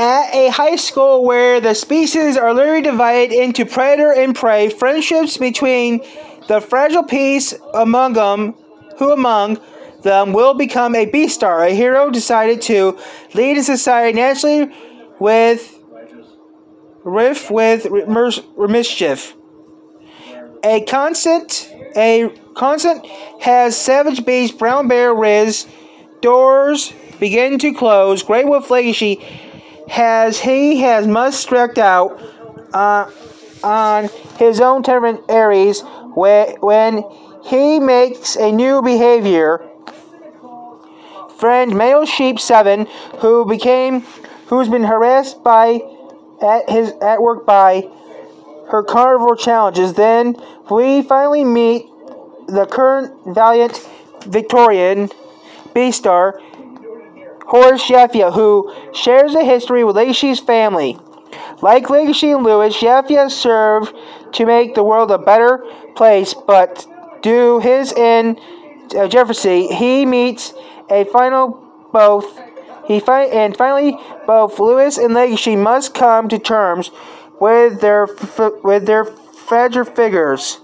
at a high school where the species are literally divided into predator and prey, friendships between the fragile piece among them, who among them will become a beast star, a hero decided to lead a society naturally with riff with mischief. A constant, a constant has Savage Beast, Brown Bear, Riz, doors begin to close. Grey Wolf Legoshi has he has must struck out uh, on his own Ares when, when he makes a new behavior. Friend Male Sheep Seven, who became who's been harassed by at his at work by her carnivore challenges. Then we finally meet the current valiant Victorian Beastar, Horace Yahya, who shares a history with Legoshi's family. Like Legoshi and Louis, Yahya served to make the world a better place, but due his in uh, Jefferson, he meets a final both. He fi- and finally, both Louis and Legacy must come to terms with their with their fragile figures.